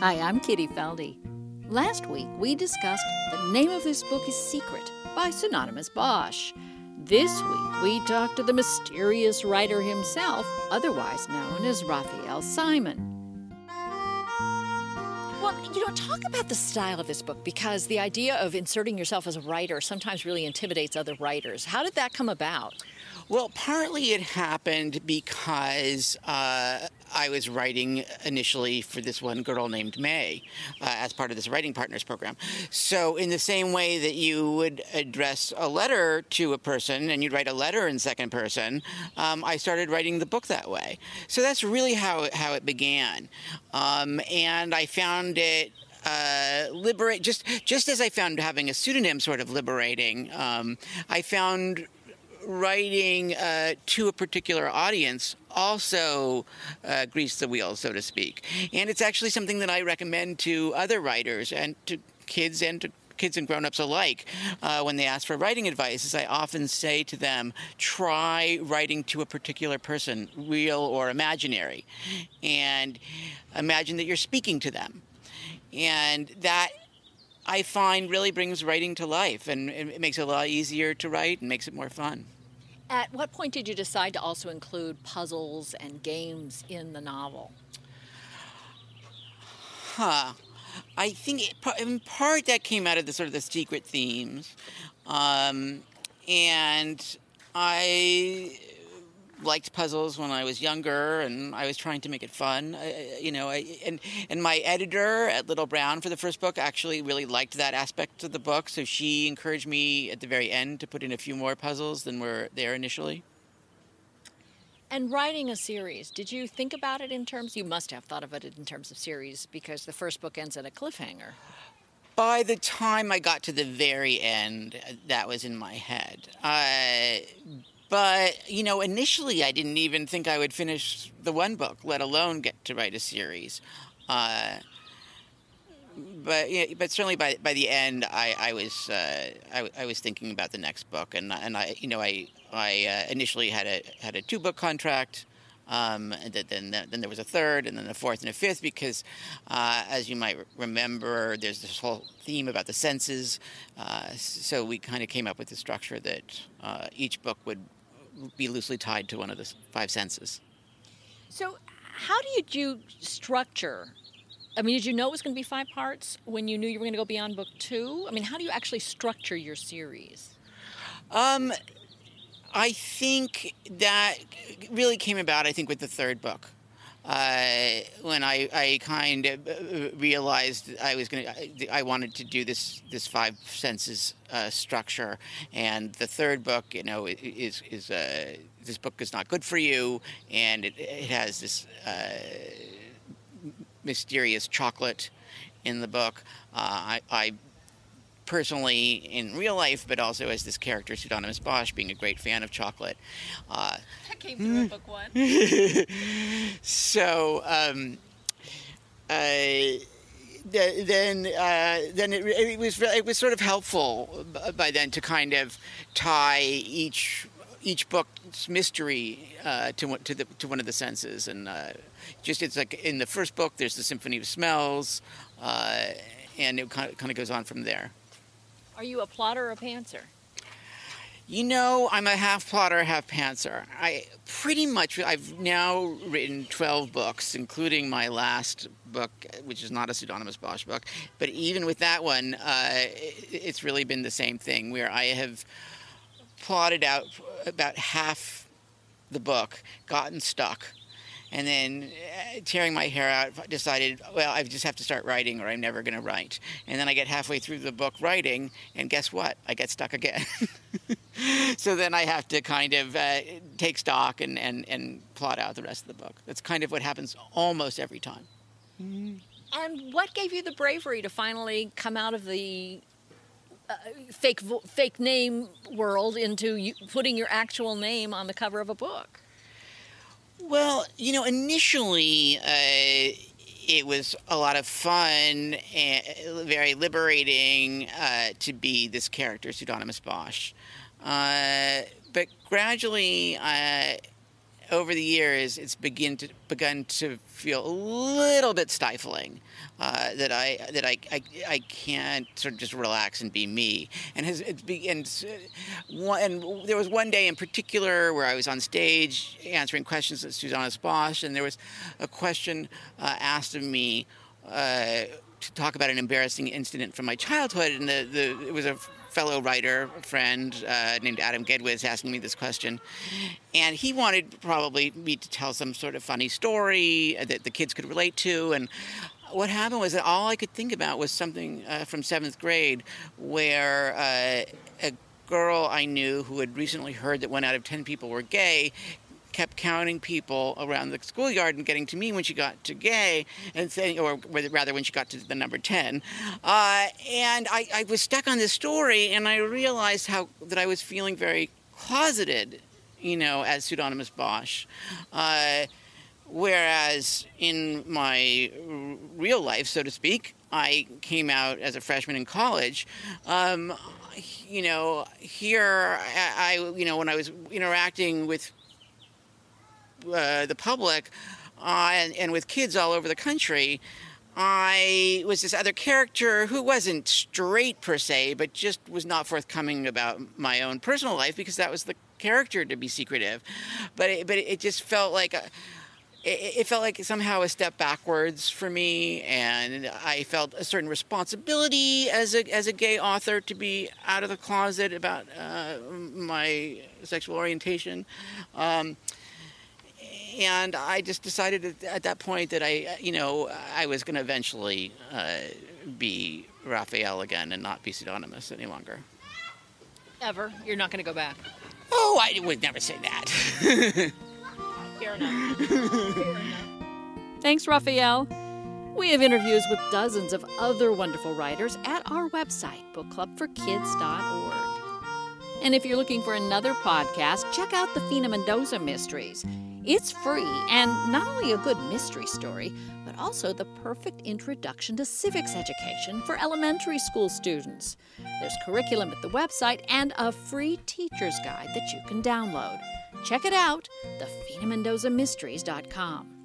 Hi, I'm Kitty Felde. Last week we discussed The Name of This Book is Secret by Pseudonymous Bosch. This week we talked to the mysterious writer himself, otherwise known as Raphael Simon. Well, you know, talk about the style of this book because the idea of inserting yourself as a writer sometimes really intimidates other writers. How did that come about? Well, partly it happened because uh, I was writing initially for this one girl named May uh, as part of this writing partners program. So, in the same way that you would address a letter to a person and you'd write a letter in second person, um, I started writing the book that way. So that's really how how it began, um, and I found it uh, liberate just just as I found having a pseudonym sort of liberating. Um, I found writing uh, to a particular audience also uh, grease the wheels, so to speak. And it's actually something that I recommend to other writers and to kids and to kids and grown-ups alike uh, when they ask for writing advice is i often say to them try writing to a particular person real or imaginary and imagine that you're speaking to them and that I find really brings writing to life and it makes it a lot easier to write and makes it more fun. At what point did you decide to also include puzzles and games in the novel? Huh. I think it, in part that came out of the sort of the secret themes. Um, and I liked puzzles when I was younger, and I was trying to make it fun. I, you know, I, and and my editor at Little Brown for the first book actually really liked that aspect of the book, so she encouraged me at the very end to put in a few more puzzles than were there initially. And writing a series, did you think about it in terms? You must have thought of it in terms of series because the first book ends at a cliffhanger. By the time I got to the very end, that was in my head. Uh, but, you know, initially I didn't even think I would finish the one book, let alone get to write a series. Uh, but but certainly by by the end, I I was uh, I, I, was thinking about the next book, and and I you know I I uh, initially had a had a two book contract, um, and then then there was a third, and then a fourth and a fifth because, uh, as you might remember, there's this whole theme about the senses. Uh, so we kind of came up with the structure that uh, each book would be loosely tied to one of the five senses. So, how did you structure? I mean, did you know it was going to be five parts when you knew you were going to go beyond book two? I mean, how do you actually structure your series? Um, I think that really came about, I think, with the third book uh, when I, I kind of uh, realized I was going to, I wanted to do this this five senses uh, structure, and the third book, you know, is is uh, this book is not good for you, and it, it has this uh, mysterious chocolate in the book. Uh, I, I personally in real life, but also as this character, Pseudonymous Bosch, being a great fan of chocolate. Uh, that came through in book one. so, um, uh, then uh, then it, it, was it was sort of helpful by then to kind of tie each each book's mystery uh, to to the to one of the senses and uh, just it's like in the first book there's the symphony of smells uh, and it kind of, kind of goes on from there. Are you a plotter or a pantser? You know, I'm a half plotter, half pantser. I pretty much, I've now written 12 books, including my last book, which is not a pseudonymous Bosch book. But even with that one, uh, it's really been the same thing where I have plotted out about half the book, gotten stuck, and then uh, tearing my hair out decided well i just have to start writing or i'm never going to write. And then i get halfway through the book writing and guess what? I get stuck again. So then i have to kind of uh, take stock and, and, and plot out the rest of the book. That's kind of what happens almost every time. And what gave you the bravery to finally come out of the uh, fake fake name world into you, putting your actual name on the cover of a book well, you know, initially uh, it was a lot of fun and very liberating uh, to be this character, Pseudonymous Bosch. Uh, but gradually, uh, over the years, it's begin to begun to feel a little bit stifling. Uh, that I that I, I, I can't sort of just relax and be me. And has it's be, and, and there was one day in particular where I was on stage answering questions at Pseudonymous Bosch, and there was a question uh, asked of me. Uh, to talk about an embarrassing incident from my childhood, and the, the it was a fellow writer friend uh, named Adam Gidwitz asking me this question, and he wanted probably me to tell some sort of funny story that the kids could relate to, and what happened was that all I could think about was something uh, from seventh grade where uh, a girl I knew who had recently heard that one out of ten people were gay kept counting people around the schoolyard and getting to me when she got to gay and saying, or rather when she got to the number 10. Uh, and I, I, was stuck on this story and I realized how that I was feeling very closeted, you know, as pseudonymous Bosch. Uh, whereas in my real life, so to speak, I came out as a freshman in college. Um, you know, here I, I, you know, when I was interacting with uh, the public uh, and, and with kids all over the country, I was this other character who wasn't straight per se, but just was not forthcoming about my own personal life because that was the character to be secretive. But it, but it just felt like a, it, it, felt like somehow a step backwards for me, and I felt a certain responsibility as a as a gay author to be out of the closet about uh, my sexual orientation. Um, and I just decided at that point that I, you know, I was going to eventually uh, be Raphael again and not be pseudonymous any longer. Ever? You're not going to go back? Oh, I would never say that. Fair enough. Fair enough. Thanks, Raphael. We have interviews with dozens of other wonderful writers at our website, bookclubforkids.org. And if you're looking for another podcast, check out the Fina Mendoza Mysteries. It's free and not only a good mystery story, but also the perfect introduction to civics education for elementary school students. There's curriculum at the website and a free teacher's guide that you can download. Check it out, thefinamendozamysteries.com.